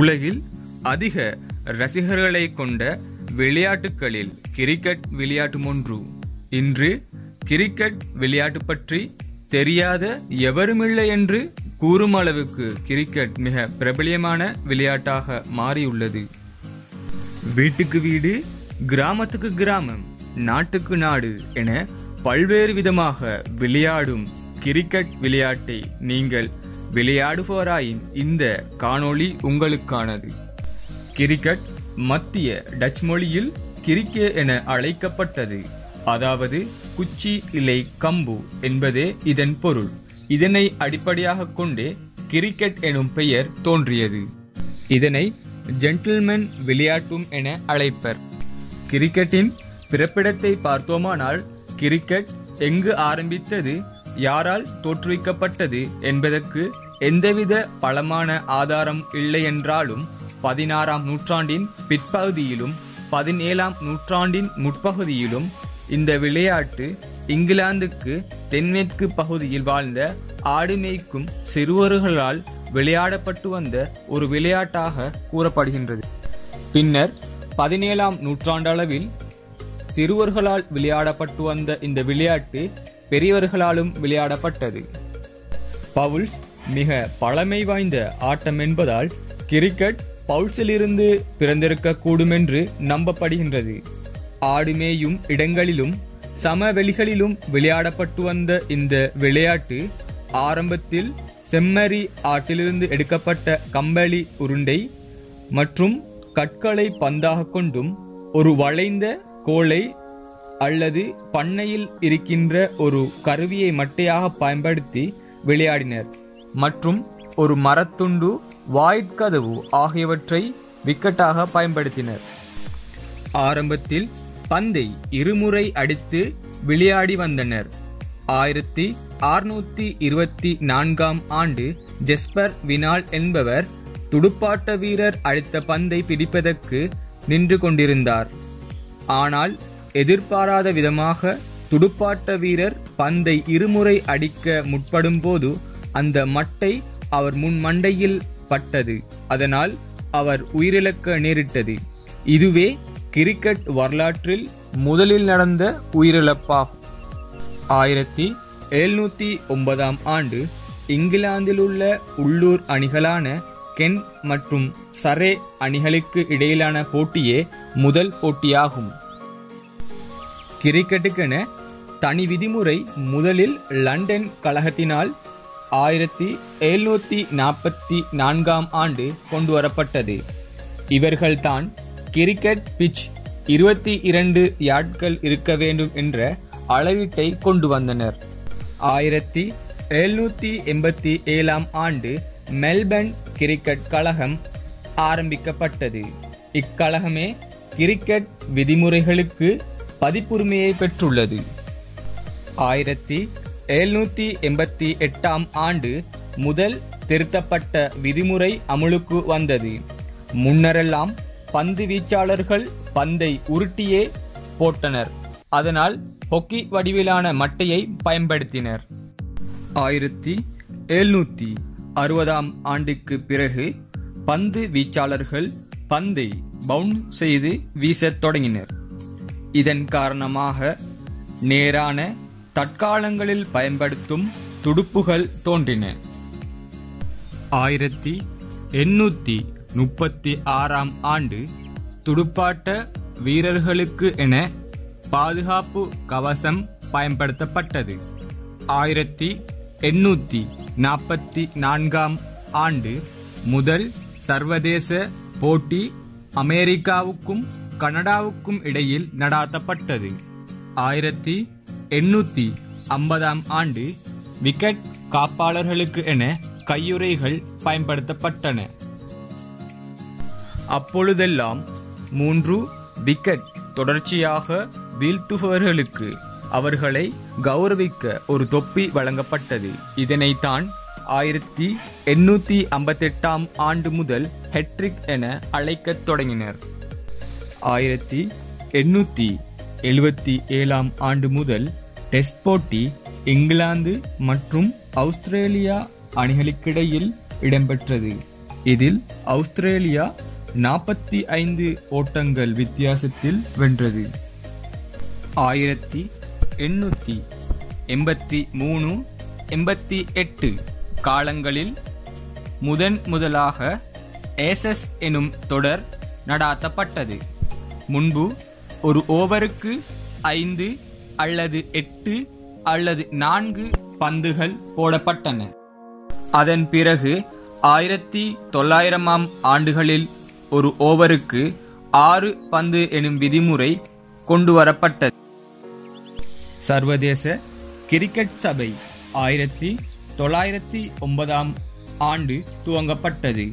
உலகில் அதிக ரசிகர்களை கொண்ட விளையாட்டுகளில் கிரிக்கெட் விளையாட்டு ஒன்று. இன்று கிரிக்கெட் விளையாட்டு பற்றி தெரியாத எவருமில்லை என்று கூறும் அளவுக்கு கிரிக்கெட் மிக பிரபலியமான விளையாட்டாக மாறியுள்ளது. வீட்டுக்கு வீடு கிராமத்துக்கு கிராமம் நாட்டுக்கு நாடு என பல்வேறு விதமாக விளையாடும் கிரிக்கெட் விளையாட்டை நீங்கள் விளையாடுபவராயின் இந்த காணொளி உங்களுக்கானது. கிரிக்கெட் மத்திய டச் மொழியில் கிரிக்கே என அழைக்கப்பட்டது. அதாவது குச்சி இலை கம்பு என்பதே இதன் பொருள். இதனை அடிப்படையாக கொண்டே கிரிக்கெட் எனும் பெயர் தோன்றியது. இதனை ஜென்டில்மேன் விளையாட்டும் என அழைப்பர். கிரிக்கெட்டின் பிறப்பிடத்தை பார்த்தோமானால் கிரிக்கெட் எங்கு ஆரம்பித்தது? யாரால் தோற்றுவிக்கப்பட்டது என்பதற்கு எந்தவித பலமான ஆதாரம் இல்லை என்றாலும் பதினாறாம் நூற்றாண்டின் பிற்பகுதியிலும் பதினேழாம் நூற்றாண்டின் முற்பகுதியிலும் இந்த விளையாட்டு இங்கிலாந்துக்கு தென்மேற்கு பகுதியில் வாழ்ந்த ஆடு மேய்க்கும் சிறுவர்களால் விளையாடப்பட்டு வந்த ஒரு விளையாட்டாக கூறப்படுகின்றது. பின்னர் பதினேழாம் நூற்றாண்டளவில் சிறுவர்களால் விளையாடப்பட்டு வந்த இந்த விளையாட்டு பெரியவர்களாலும் விளையாடப்பட்டது. பவுல்ஸ் மிக பழமை வாய்ந்த ஆட்டம் என்பதால் கிரிக்கெட் பவுல்ஸிலிருந்து பிறந்திருக்க கூடும் என்று நம்பப்படுகின்றது. ஆடுமேயும் இடங்களிலும் சமவெளிகளிலும் விளையாடப்பட்டு வந்த இந்த விளையாட்டு ஆரம்பத்தில் செம்மறி ஆட்டிலிருந்து எடுக்கப்பட்ட கம்பளி உருண்டை மற்றும் கற்களை பந்தாக கொண்டும் ஒரு வளைந்த கோளை அல்லது பண்ணையில் இருக்கின்ற ஒரு கருவியை மட்டையாக பயன்படுத்தி விளையாடினர். மற்றும் ஒரு மரத்துண்டு வாய்க்கதவு ஆகியவற்றை விக்கெட்டாக பயன்படுத்தினர். ஆரம்பத்தில் பந்தை இருமுறை அடித்து விளையாடி வந்தனர். ஆயிரத்தி அறுநூத்தி இருபத்தி நான்காம் ஆண்டு ஜெஸ்பர் வினால் என்பவர் துடுப்பாட்ட வீரர் அடித்த பந்தை பிடிப்பதற்கு நின்று கொண்டிருந்தார். ஆனால் எதிர்பாராத விதமாக துடுப்பாட்ட வீரர் பந்தை இருமுறை அடிக்க முற்படும் போது அந்த மட்டை அவர் முன் மண்டையில் பட்டது. அதனால் அவர் உயிரிழக்க நேரிட்டது. இதுவே கிரிக்கெட் வரலாற்றில் முதலில் நடந்த உயிரிழப்பாகும். ஆயிரத்தி எழுநூத்தி ஒன்பதாம் ஆண்டு இங்கிலாந்தில் உள்ள உள்ளூர் அணிகளான கென் மற்றும் சரே அணிகளுக்கு இடையிலான போட்டியே முதல் போட்டியாகும். கிரிக்கெட்டுக்கென தனி விதிமுறை முதலில் லண்டன் கழகத்தினால் ஆயிரத்தி எழுநூத்தி நாற்பத்தி நான்காம் ஆண்டு கொண்டு வரப்பட்டது. இவர்கள்தான் கிரிக்கெட் பிட்ச் இருபத்தி இரண்டு யாட்கள் இருக்க வேண்டும் என்ற அளவீட்டை கொண்டு வந்தனர். ஆயிரத்தி எழுநூத்தி எண்பத்தி ஏழாம் ஆண்டு மெல்பர்ன் கிரிக்கெட் கழகம் ஆரம்பிக்கப்பட்டது. இக்கழகமே கிரிக்கெட் விதிமுறைகளுக்கு பதிப்புரிமையை பெற்றுள்ளது. ஆயிரத்தி எழுநூத்தி எண்பத்தி எட்டாம் ஆண்டு முதல் திருத்தப்பட்ட விதிமுறை அமுலுக்கு வந்தது. முன்னரெல்லாம் பந்து வீச்சாளர்கள் பந்தை உருட்டியே போட்டனர். அதனால் ஹொக்கி வடிவிலான மட்டையை பயன்படுத்தினர். ஆயிரத்தி எழுநூத்தி அறுபதாம் ஆண்டுக்கு பிறகு பந்து வீச்சாளர்கள் பந்தை பவுண்ட் செய்து வீசத் தொடங்கினர். இதன் காரணமாக நேரான தற்காலங்களில் பயன்படுத்தும் துடுப்புகள் தோன்றின. ஆயிரத்தி எண்ணூத்தி முப்பத்தி ஆறாம் ஆண்டு துடுப்பாட்ட வீரர்களுக்கு என பாதுகாப்பு கவசம் பயன்படுத்தப்பட்டது. ஆயிரத்தி எண்ணூத்தி நாற்பத்தி நான்காம் ஆண்டு முதல் சர்வதேச போட்டி அமெரிக்காவுக்கும் கனடாவுக்கும் இடையில் நடாத்தப்பட்டது. ஆயிரத்தி எண்ணூத்தி ஐம்பதாம் ஆண்டு விக்கெட் காப்பாளர்களுக்கு என கையுறைகள் பயன்படுத்தப்பட்டன. அப்பொழுதெல்லாம் மூன்று விக்கெட் தொடர்ச்சியாக வீழ்த்துபவர்களுக்கு அவர்களை கௌரவிக்க ஒரு தொப்பி வழங்கப்பட்டது. இதனைத்தான் ஆயிரத்தி எண்ணூத்தி ஐம்பத்தெட்டாம் ஆண்டு முதல் ஹெட்ரிக் என அழைக்கத் தொடங்கினர். ஆயிரத்தி எண்ணூத்தி எழுபத்தி ஏழாம் ஆண்டு முதல் டெஸ்ட் போட்டி இங்கிலாந்து மற்றும் ஆஸ்திரேலியா அணிகளுக்கிடையில் இடம்பெற்றது. இதில் ஆஸ்திரேலியா நாற்பத்தி ஐந்து ஓட்டங்கள் வித்தியாசத்தில் வென்றது. ஆயிரத்தி எண்ணூத்தி எண்பத்தி மூணு எண்பத்தி எட்டு காலங்களில் முதன் முதலாக ஏசஸ் எனும் தொடர் நடாத்தப்பட்டது. முன்பு ஒரு ஓவருக்கு ஐந்து அல்லது எட்டு அல்லது நான்கு பந்துகள் போடப்பட்டன. அதன் பிறகு ஆயிரத்தி தொள்ளாயிரமாம் ஆண்டுகளில் ஒரு ஓவருக்கு ஆறு பந்து எனும் விதிமுறை கொண்டுவரப்பட்டது சர்வதேச கிரிக்கெட் சபை ஆயிரத்தி தொள்ளாயிரத்தி ஒன்பதாம் ஆண்டு துவங்கப்பட்டது.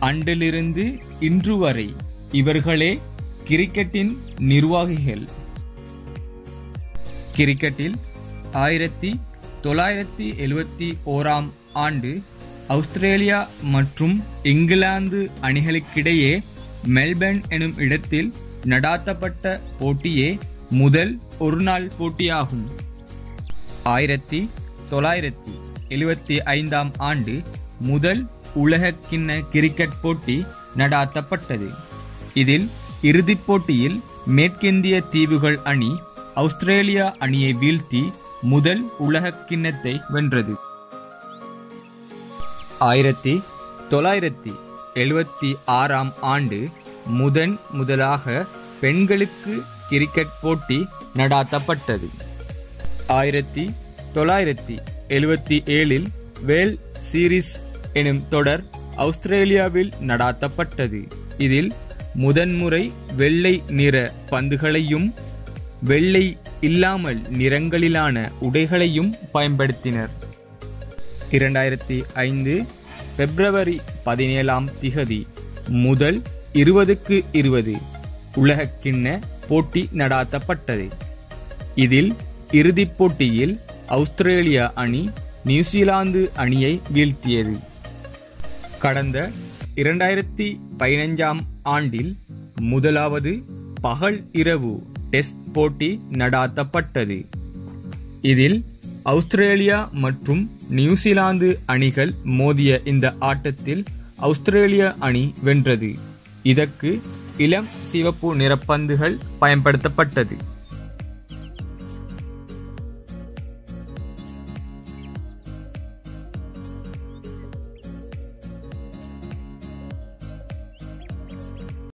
அன்றிலிருந்து இன்று வரை இவர்களே கிரிக்கெட்டின் நிர்வாகிகள். கிரிக்கெட்டில் ஆயிரத்தி தொள்ளாயிரத்தி எழுவத்தி ஓராம் ஆண்டு அவுஸ்திரேலியா மற்றும் இங்கிலாந்து அணிகளுக்கிடையே மெல்பர்ன் எனும் இடத்தில் நடாத்தப்பட்ட போட்டியே முதல் ஒருநாள் போட்டியாகும். ஆயிரத்தி தொள்ளாயிரத்தி எழுவத்தி ஐந்தாம் ஆண்டு முதல் உலகக்கிண்ண கிரிக்கெட் போட்டி நடாத்தப்பட்டது. இதில் இறுதிப் போட்டியில் மேற்கிந்திய தீவுகள் அணி ஆஸ்திரேலியா அணியை வீழ்த்தி முதல் உலக கிண்ணத்தை வென்றது. ஆயிரத்தி தொள்ளாயிரத்தி எழுபத்தி ஆறாம் ஆண்டு முதன் முதலாக பெண்களுக்கு கிரிக்கெட் போட்டி நடாத்தப்பட்டது. ஆயிரத்தி தொள்ளாயிரத்தி எழுவத்தி ஏழில் வேல் சீரிஸ் எனும் தொடர் ஆஸ்திரேலியாவில் நடாத்தப்பட்டது. இதில் முதன்முறை வெள்ளை நிற பந்துகளையும் வெள்ளை இல்லாமல் நிறங்களிலான உடைகளையும் பயன்படுத்தினர். இரண்டாயிரத்தி ஐந்து பிப்ரவரி பதினேழாம் திகதி முதல் இருபதுக்கு இருபது உலகக்கிண்ண போட்டி நடாத்தப்பட்டது. இதில் இறுதிப் போட்டியில் ஆஸ்திரேலியா அணி நியூசிலாந்து அணியை வீழ்த்தியது. கடந்த இரண்டாயிரத்தி பதினைஞ்சாம் ஆண்டில் முதலாவது பகல் இரவு டெஸ்ட் போட்டி நடாத்தப்பட்டது. இதில் அவுஸ்திரேலியா மற்றும் நியூசிலாந்து அணிகள் மோதிய இந்த ஆட்டத்தில் அவுஸ்திரேலிய அணி வென்றது. இதற்கு இளம் சிவப்பு நிறப்பந்துகள் பயன்படுத்தப்பட்டது.